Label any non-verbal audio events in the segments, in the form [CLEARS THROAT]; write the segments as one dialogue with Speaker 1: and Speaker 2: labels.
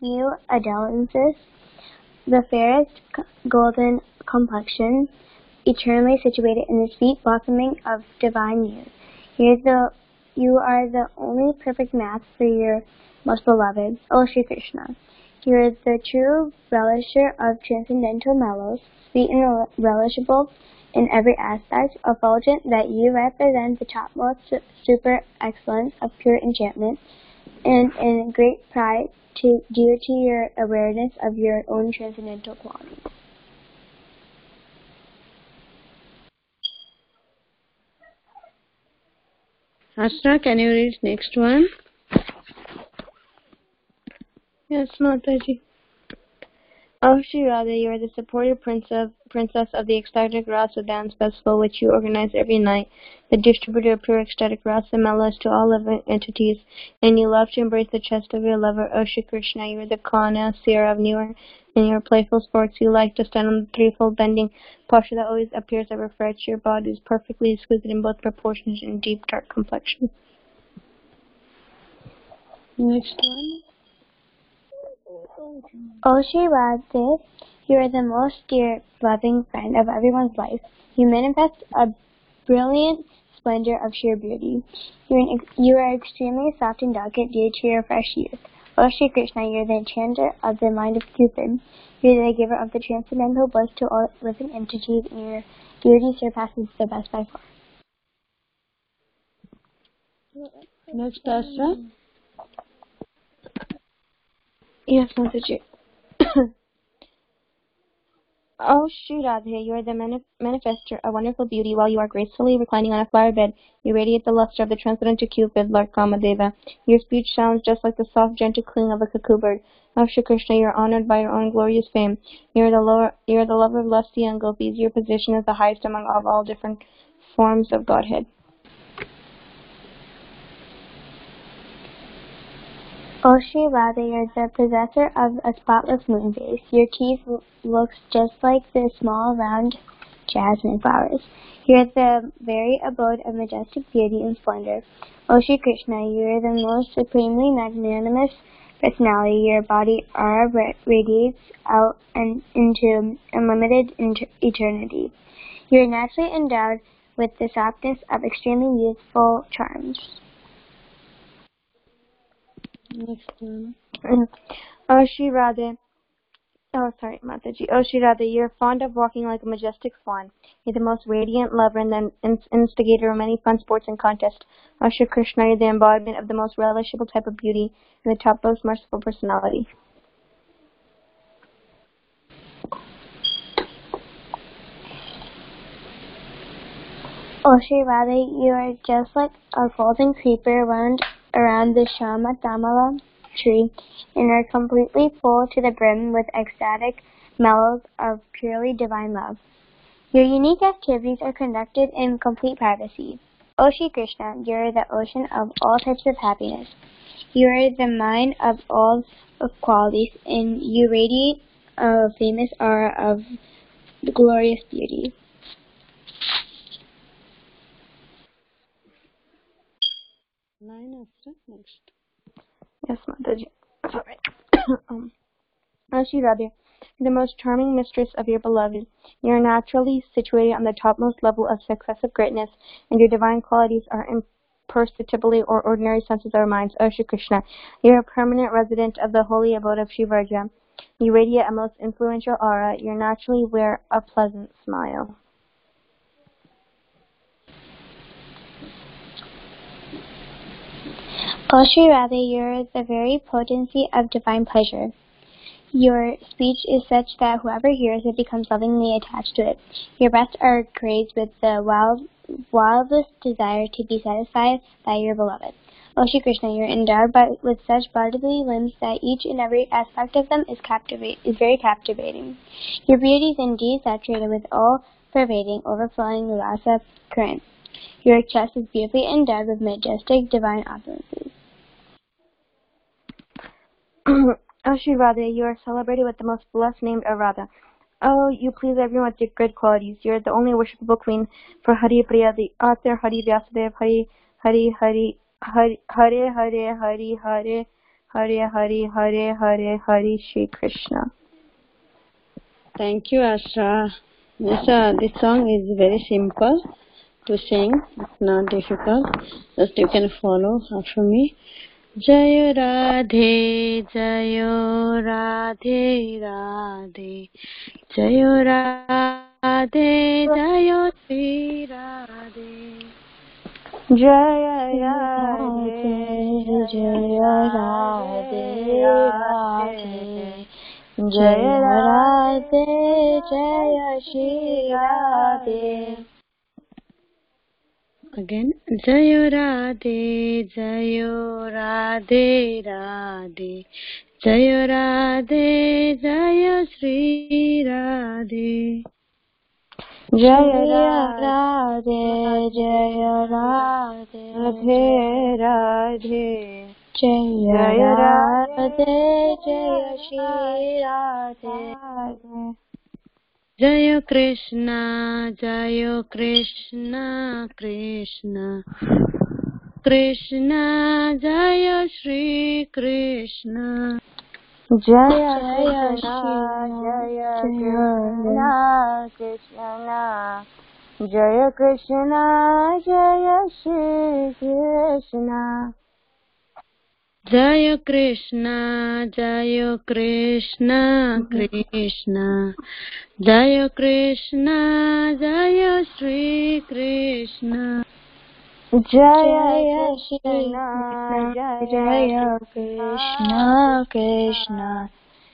Speaker 1: new adolences, the fairest golden complexion, eternally situated in the sweet blossoming of divine youth. The you are the only perfect match for your most beloved, O Sri Krishna. You are the true relisher of transcendental mellows, sweet and relishable in every aspect, effulgent that you represent the topmost super excellence of pure enchantment, and in great pride to, due to your awareness of your own transcendental qualities.
Speaker 2: Astra, can you read next one? Yes, Mataji. Sri Radha, you are the supportive princess, princess of the ecstatic rasa dance festival which you organize every night, the distributor of pure ecstatic rasa mellows to all living entities, and you love to embrace the chest of your lover, O Krishna. You are the connoisseur of newer in your playful sports. You like to stand on the threefold bending posture that always appears to refresh your body is perfectly exquisite in both proportions and deep dark complexion. Next one.
Speaker 1: Oh, o Shri Radhe, you are the most dear, loving friend of everyone's life. You manifest a brilliant splendor of sheer beauty. You are, ex- you are extremely soft and delicate due to your fresh youth. O Shri Krishna, you are the enchanter of the mind of Cupid. You are the giver of the transcendental bliss to all living entities, and your beauty surpasses the best by far.
Speaker 2: Next, Astra. Yes, Mataji. [COUGHS] oh, Sri Radhe, you are the manif- manifester of wonderful beauty. While you are gracefully reclining on a flower bed, you radiate the luster of the transcendental Cupid, Lord Kamadeva. Your speech sounds just like the soft, gentle cooing of a cuckoo bird. Oh, Shri Krishna, you are honored by your own glorious fame. You are the lower, you are the lover of lusty young gopis. Your position is the highest among all different forms of Godhead.
Speaker 1: O Shri Radha, you're the possessor of a spotless moon face. Your teeth looks just like the small round jasmine flowers. You're the very abode of majestic beauty and splendor. O Krishna, you are the most supremely magnanimous personality. Your body aura radiates out and into unlimited eternity. You are naturally endowed with the softness of extremely youthful charms.
Speaker 2: Next one. oh, Shri Radhe. Oh, sorry, Mataji. Oh, Shri Radhe, you're fond of walking like a majestic swan. You're the most radiant lover and the instigator of many fun sports and contests. Oh, Shri Krishna, you're the embodiment of the most relishable type of beauty and the topmost merciful personality.
Speaker 1: Oh, Shri Radha, you are just like a golden creeper wound around the Shama Damala tree and are completely full to the brim with ecstatic mellows of purely divine love. Your unique activities are conducted in complete privacy. O Shri Krishna, you are the ocean of all types of happiness. You are the mine of all of qualities, and you radiate a famous aura of glorious beauty.
Speaker 2: Nine Astra. Next. Yes, Mataji. Sorry. [COUGHS] um, oh, Shri Radhe, the most charming mistress of your beloved. You are naturally situated on the topmost level of successive greatness, and your divine qualities are imperceptibly or ordinary senses of our minds. O Shri Krishna, you are a permanent resident of the holy abode of Shivarja. You radiate a most influential aura. You naturally wear a pleasant smile.
Speaker 1: O Shri Radha, you are the very potency of divine pleasure. Your speech is such that whoever hears it becomes lovingly attached to it. Your breasts are crazed with the wild, wildest desire to be satisfied by your beloved. O Shri Krishna, you are endowed by, with such bodily limbs that each and every aspect of them is captivate is very captivating. Your beauty is indeed saturated with all-pervading, overflowing rasa current. Your chest is beautifully endowed with majestic divine opulences. [CLEARS THROAT]
Speaker 2: oh, Shri Radha, you are celebrated with the most blessed name of Radha. Oh, you please everyone with your good qualities. You are the only worshipable queen for Hari Priya, the author Hari Vyasadev, Hari Hari Hari Hari Hare Hare Hari Hare Hare Hare Hare Hare Hare Shri Krishna.
Speaker 3: Thank you, Asha. This, uh, this song is very simple to sing. It's not difficult. Just you can follow after me. जय राधे जय राधे राधे। जय राधे जय श्री राधे।
Speaker 2: जय राधे जय राधे राधे। जय राधे जय Shri Radhe.
Speaker 3: again जय राधे जय राधे राधे जय राधे जय श्री राधे
Speaker 2: जय राधे जय राधे राधे जय राधे जय श्री राधे
Speaker 3: जय कृष्ण जय कृष्ण कृष्ण। कृष्ण जय श्री कृष्ण।
Speaker 2: जय कृष्ण जय कृष्ण कृष्ण। जय कृष्ण जय श्री कृष्ण।
Speaker 3: जय कृष्ण जय कृष्ण कृष्ण जय कृष्ण जय श्री कृष्ण
Speaker 2: जय कृष्ण जय कृष्ण कृष्ण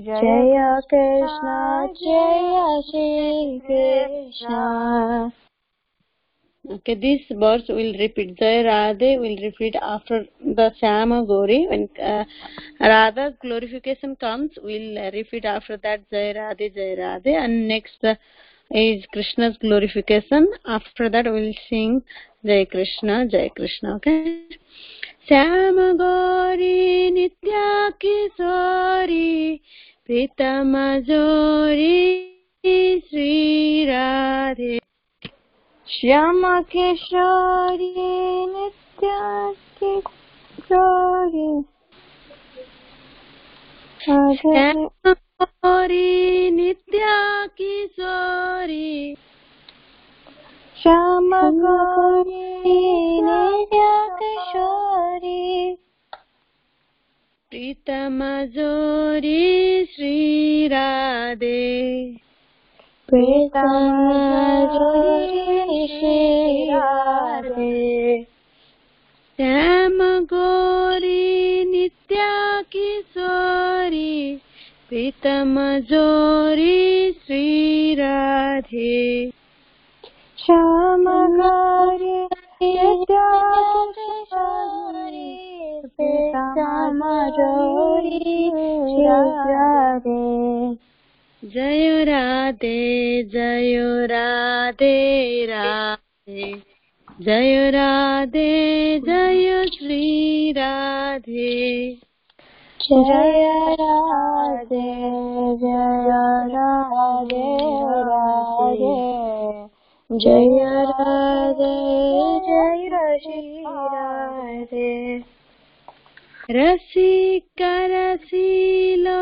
Speaker 2: जय कृष्ण जय Shri Krishna
Speaker 3: Okay, this verse will repeat. Jai Radhe will repeat after the Syama Gauri. When uh, Radha's glorification comes, we'll uh, repeat after that Jai Radhe, Jai Radhe. And next uh, is Krishna's glorification. After that, we'll sing Jai Krishna, Jai Krishna. Okay. Shyam Gauri नित्या किशोरी प्रीतम जोरी श्री राधे
Speaker 2: श्याम किशोरी नित्य किशोरी
Speaker 3: गौरी नित्या
Speaker 2: श्याम गौरी नित्य किशोरी
Speaker 3: प्रीतम जोरी श्री राधे श्याम गौरी नित्या किशोरी प्रीतम जोरी श्री राधे जय राधे जय राधे राधे। जय राधे जय श्री राधे।
Speaker 2: जय राधे जय राधे राधे। जय राधे जय श्री राधे।
Speaker 3: रसिक रसीला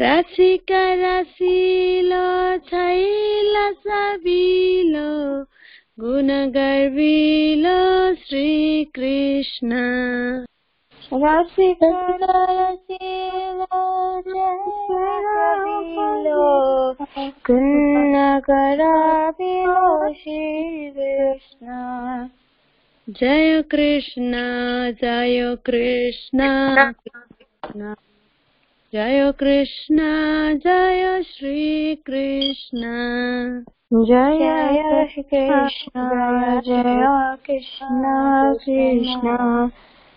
Speaker 3: रसिक रसिलो छैला सबिलो गुण गर्विलो श्री कृष्ण
Speaker 2: रसिक रसिलो जयलो कुन्न कराबिलो श्री कृष्ण
Speaker 3: जय कृष्ण जय कृष्ण कृष्ण जय कृष्ण जय श्री कृष्ण
Speaker 2: जय कृष्ण जय कृष्ण कृष्ण।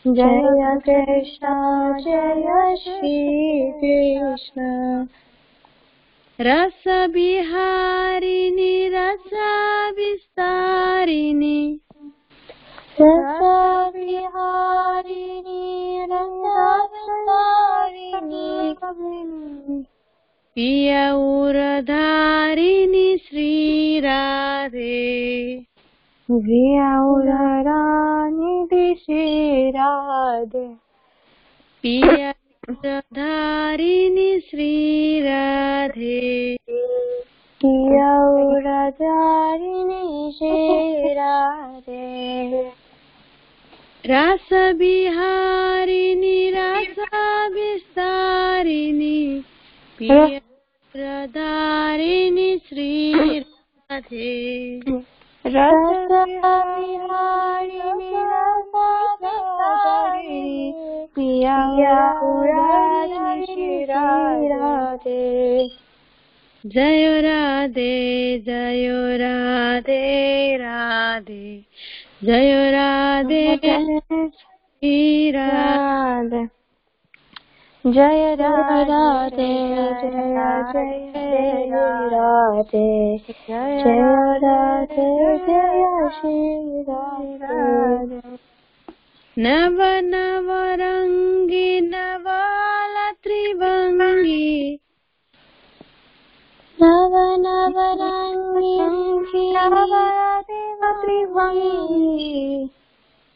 Speaker 2: जय कृष्ण जय श्री कृष्ण
Speaker 3: रसविहारिणि रसविस्तारिणि
Speaker 2: रसविहारिणि रसविहारिणि
Speaker 3: पियौरधारिणि श्रीराधे
Speaker 2: व्याउराणि दिशिराधे
Speaker 3: पियौरधारिणि श्रीराधे रसविहारिणि रसविस्तारिणि पियौरधारिणि श्रीराधे।
Speaker 2: रसविहारिणि रसविहारिणि पियौरधारिणि शिराधे
Speaker 3: जय राधे जय राधे राधे। जय राधे
Speaker 2: राधे। जय राधे जय जय राधे। जय राधे जय श्री राधे।
Speaker 3: नव नव रङ्गी नवाल त्रिभङ्गी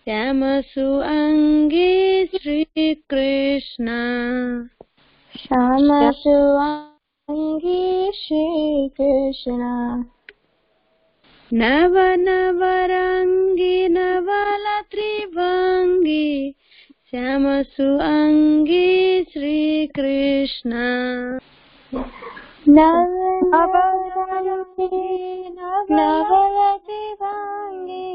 Speaker 3: श्यामसु अङ्गी श्रीकृष्ण।
Speaker 2: श्यामसु अङ्गी श्रीकृष्ण।
Speaker 3: नव नव रङ्गी नवल त्रिभङ्गी श्यामसु अङ्गी श्रीकृष्ण।
Speaker 2: नव नव नवलति वाङ्गी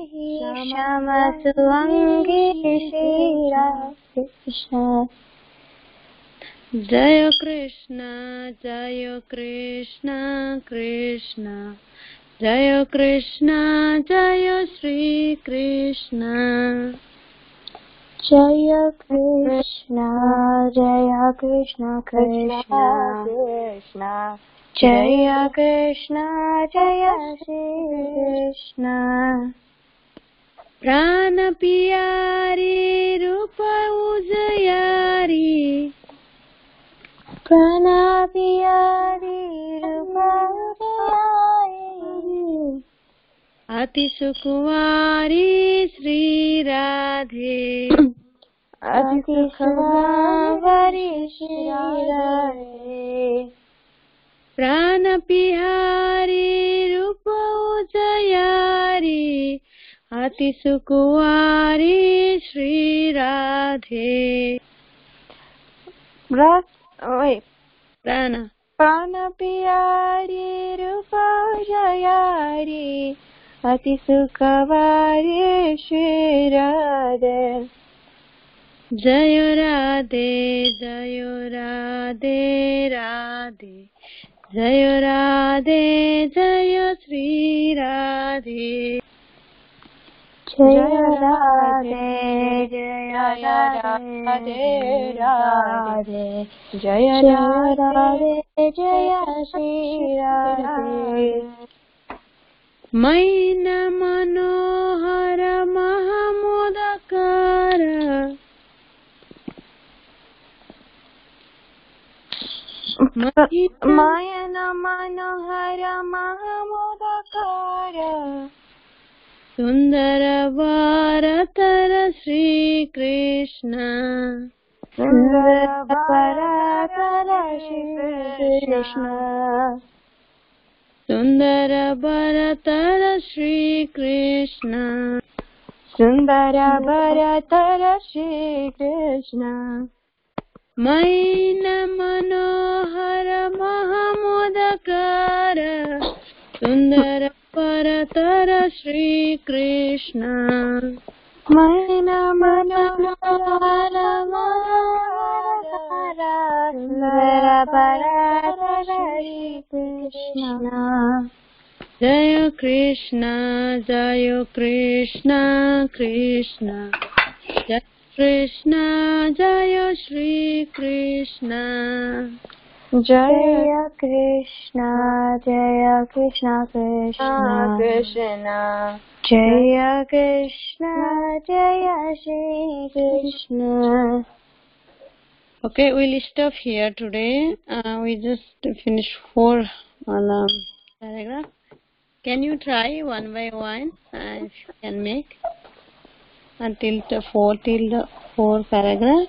Speaker 2: श्यामसु अङ्गी श्रीराकृष्ण
Speaker 3: जय कृष्ण जय कृष्ण कृष्ण जय कृष्ण जय श्रीकृष्ण
Speaker 2: जय कृष्ण जय कृष्ण कृष्ण कृष्ण जय कृष्ण, जय श्री कृष्ण
Speaker 3: प्राण पियारी, रूप उजयारी।
Speaker 2: प्रणापियारी
Speaker 3: रूप उजयारी। अति सुकुवारी श्री राधे
Speaker 2: रस ओए।
Speaker 3: प्राण।
Speaker 2: प्राण पियारी रूप जयारी अति सुखवारी श्री राधे
Speaker 3: जय राधे जय राधे राधे। जय राधे जय श्री राधे।
Speaker 2: जय राधे जय राधे राधे। जय राधे जय श्री राधे।
Speaker 3: मैन मनोहर महामोदकार
Speaker 2: मायन मनोहर महामोदकार
Speaker 3: सुन्दर वारतर श्रीकृष्ण
Speaker 2: सुन्दर परातर श्री कृष्ण
Speaker 3: श्रीकृष्ण
Speaker 2: सुन्दर भरतर श्री कृष्ण
Speaker 3: मैन मनोहर महामोदकार सुन्दर परतर श्रीकृष्ण।
Speaker 2: मैन मनोहर मनोहर सुन्दर भरतर श्री कृष्ण
Speaker 3: जय कृष्ण जय कृष्ण कृष्ण। जय कृष्ण जय श्री कृष्ण
Speaker 1: जय कृष्ण जय कृष्ण कृष्ण
Speaker 2: कृष्ण
Speaker 1: जय कृष्ण जय Shri Krishna
Speaker 3: Okay, we'll stop here today. Uh, we just finished four um, paragraph. Can you try one by one uh, if you can make Until the four till the four paragraph?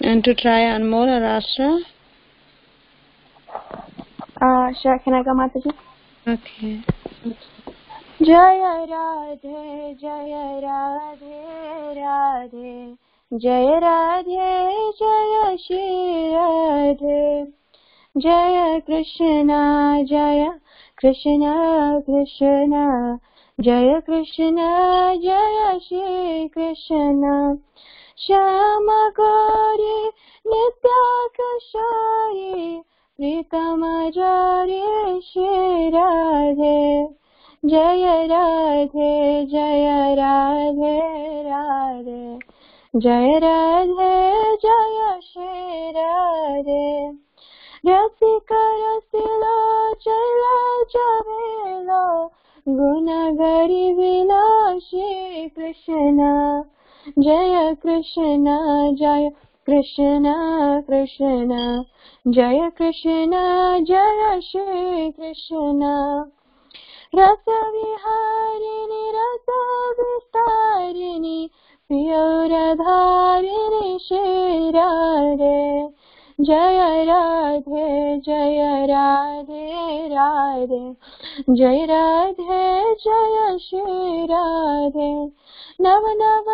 Speaker 3: And to try Anmol or Astra?
Speaker 1: Uh, sure, can I go, Mataji?
Speaker 3: Okay.
Speaker 1: जय राधे जय राधे राधे जय राधे जय श्री राधे जय कृष्ण जय कृष्ण कृष्ण जय कृष्ण, जय श्री कृष्ण श्याम गौरी नित्य किशोरी प्रीतम जय श्री राधे, जय राधे जय राधे। राधे जय राधे, जय श्री राधे रसिक रसिलो, चला चमेलो गुण गरीबिलो श्री कृष्ण। जय कृष्ण जय कृष्ण कृष्ण। जय कृष्ण, जय श्री कृष्ण। रस विहारिणि रस विस्तारिणि प्रियोरधारिणि श्रीराधे जय राधे जय राधे राधे। जय राधे, जय श्री राधे। नव नव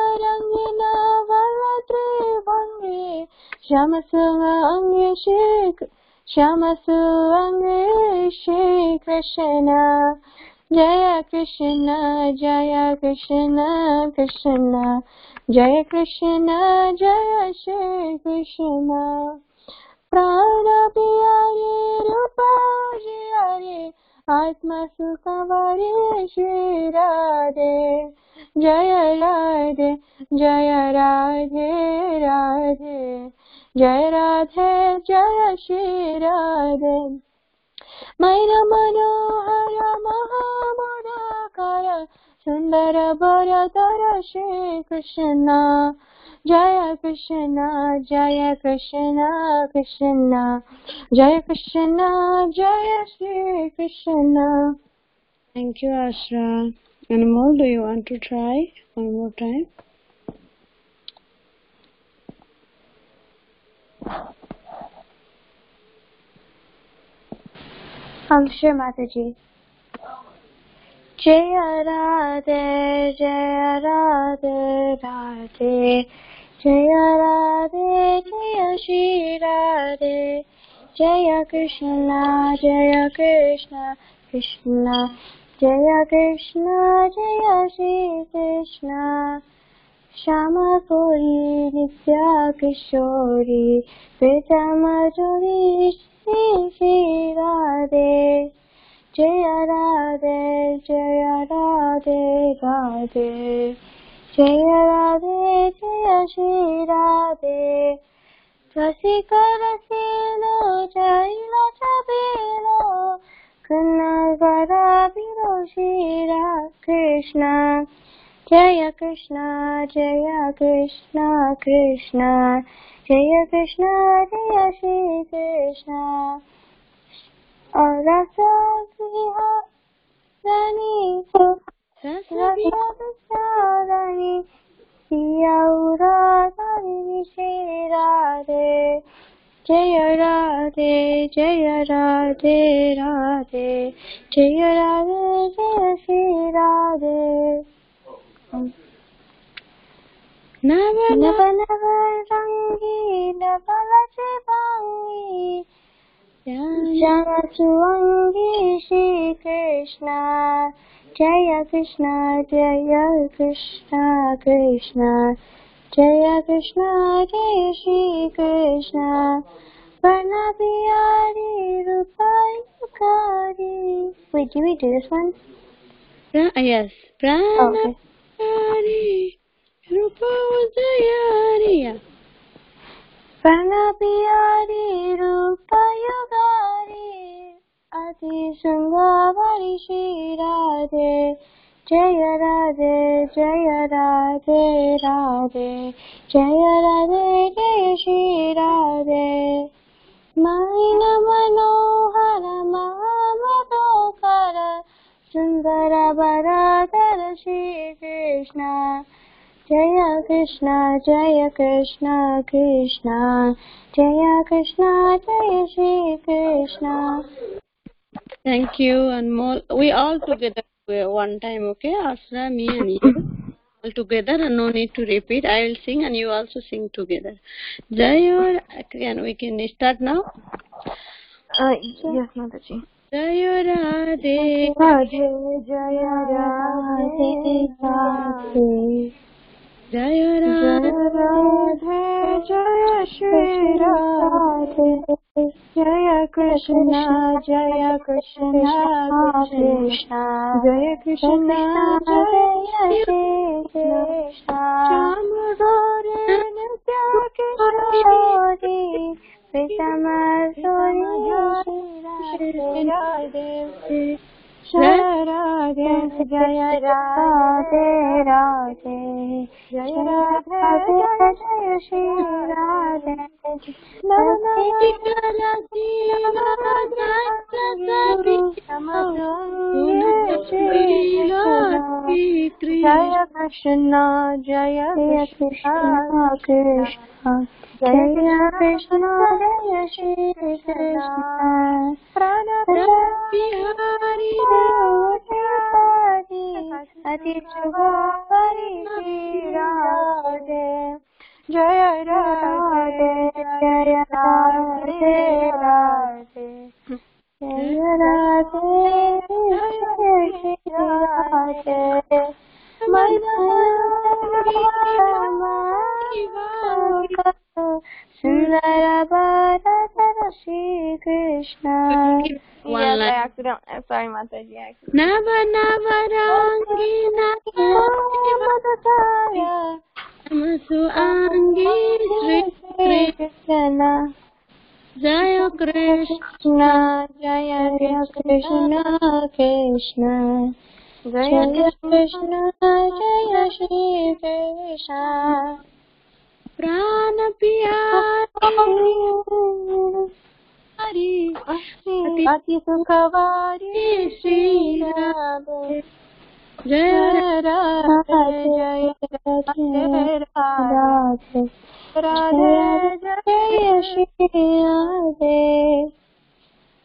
Speaker 1: त्रिभंगी श्याम सुअंगी श्री श्याम सुअंगी श्री कृष्ण। जय कृष्ण जय कृष्ण कृष्ण। जय कृष्ण, जय श्री कृष्ण। प्राण प्यारे रूप जियारे आत्मा सुखवरे श्री राधे। जय राधे जय राधे राधे। जय राधे, जय श्री राधे। मैन मनोहर महामोदकर सुन्दर बरतर श्री जय कृष्ण जय कृष्ण कृष्ण जय कृष्ण जय Shri Krishna
Speaker 3: Thank you, Ashra. Anmol, do you want to try one more time?
Speaker 1: I'm sure, Mataji. Jaya Radhe, Jaya Radhe, Radhe. जय राधे जय श्रीरा रे जय कृष्णा जय कृष्ण कृष्ण। जय कृष्ण जय श्रीकृष्ण। कृष्ण नित्या किशोरी किशोरि ती श्रीरा रे जय राधे जय राधे राधे। जय राधे, जय श्री राधे। जसि कर सीलो जैलो छबीलो कन्नगराबीरो श्री कृष्ण जय कृष्ण जय कृष्ण कृष्ण। जय कृष्ण, जय श्री कृष्ण और रस विहार रानी Kriha Rani Rasa Rani Yaura Rani Shri Radhe Jaya Radhe Jaya Radhe Radhe Jaya Radhe Jaya Shri Radhe
Speaker 3: Nava
Speaker 1: Nava Nava Rangi Nava Chivangi Jaya Krishna, Jaya Krishna, Krishna, Jaya Krishna, Jai Shri Krishna, Varna Bihari, Wait, do we do this one?
Speaker 3: Pra uh, yes. Prana
Speaker 1: oh,
Speaker 3: okay. Rupa
Speaker 1: Prana Bihari, अति सुंगावरी श्री राधे जय राधे जय राधे राधे। जय राधे, जय श्री राधे मैन मनोहर महामधोकर सुंदर बराधर श्री कृष्ण। जय कृष्ण जय कृष्ण कृष्ण। जय कृष्ण, जय Shri Krishna.
Speaker 3: Thank you, Anmol. We all together uh, one time, okay? Asra, me and you. All together and no need to repeat. I will sing and you also sing together. Jaya, can we can start now?
Speaker 2: Uh, yes, Mataji.
Speaker 3: Jaya Radhe,
Speaker 1: Radhe जय Radhe Radhe
Speaker 3: Jaya
Speaker 1: जय राधे। जय श्री राधे जय कृष्ण जय कृष्ण कृष्ण। जय कृष्ण जय श्री कृष्ण। श्याम गौरे नित्य किशोरी विषम सोरी राधे। राधे जय राधे। राधे जय राधे जय श्री राधे जय कृष्ण जय कृष्ण कृष्ण जय कृष्ण जय श्री कृष्ण। प्राण अति सुगारी श्री राधे जय राधे जय राधे राधे। जय राधे जय Shri Radhe. Krishna.
Speaker 3: One yeah,
Speaker 2: accident. I'm sorry, Mataji.
Speaker 3: Sri
Speaker 1: Krishna
Speaker 3: Jaya Krishna
Speaker 1: Jaya Krishna Krishna जय कृष्ण जय श्री कृष्ण।
Speaker 3: Piyari
Speaker 1: अति सुखवारी श्री राधे
Speaker 3: Jaya
Speaker 1: राधे जय राधे। राधे। जय Shri Radhe.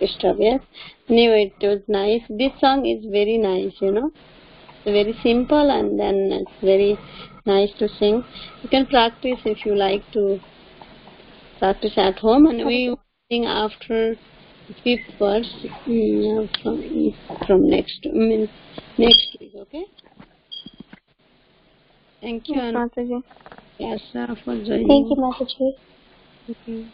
Speaker 3: disturbed yes. Anyway it was nice. This song is very nice, you know. It's very simple and then it's very nice to sing. You can practice if you like to practice at home and we sing after fifth verse mm, from from next mm, next week, okay? Thank you
Speaker 2: Yes, Mataji.
Speaker 3: Yes, sir, for joining.
Speaker 1: Thank you, Mataji.
Speaker 3: Thank you.